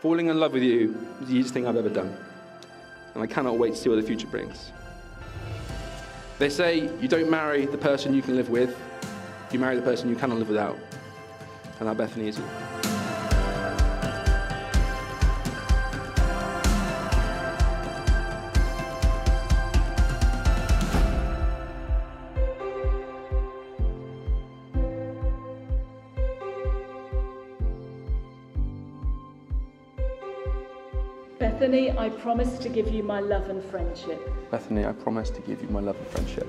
Falling in love with you is the easiest thing I've ever done. And I cannot wait to see what the future brings. They say you don't marry the person you can live with, you marry the person you cannot live without. And that Bethany is you. Bethany, I promise to give you my love and friendship, Bethany, I promise to give you my love and friendship,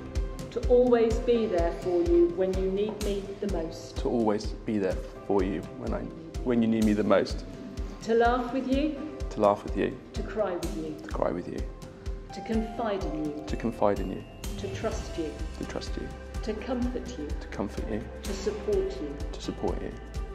to always be there for you when you need me the most, to always be there for you when, I, when you need me the most, to laugh with you, to laugh with you, to cry with you, to cry with you, to confide in you, to confide in you, to trust you, to trust you, to comfort you, to comfort you, to support you. to support you.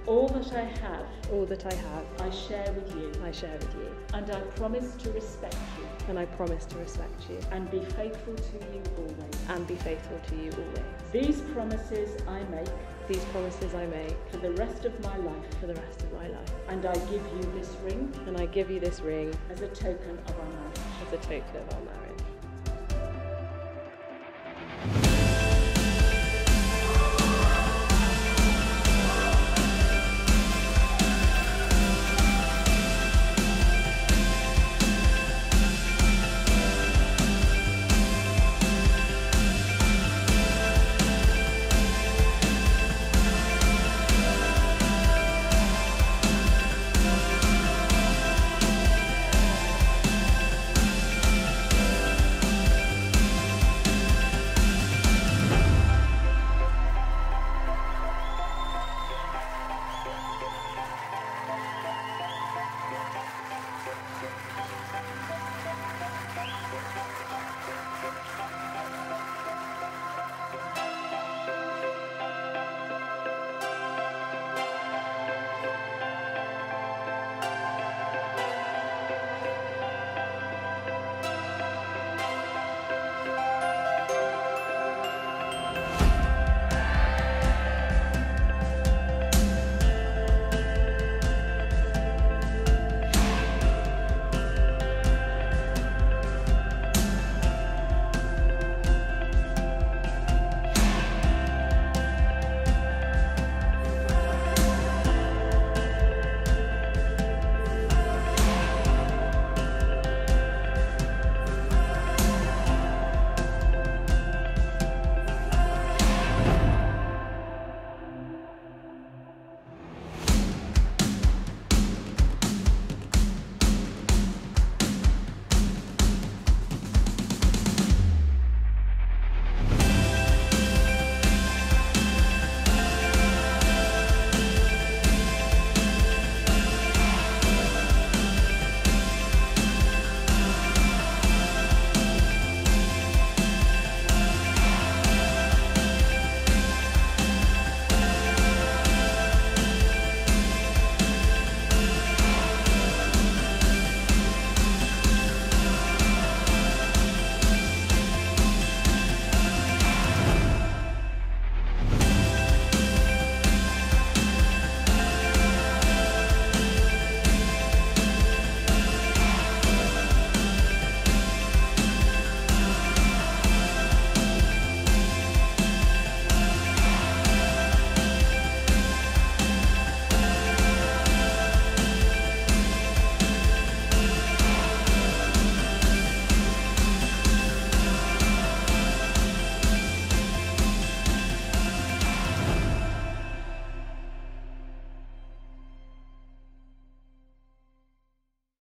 All that I have, All that I have, I share with you, I share with you, and I promise to respect you and I promise to respect you and be faithful to you always. and be faithful to you always. These promises I make These promises I make for the rest of my life, for the rest of my life, and I give you this ring and I give you this ring as a token of our marriage. as a token of our marriage.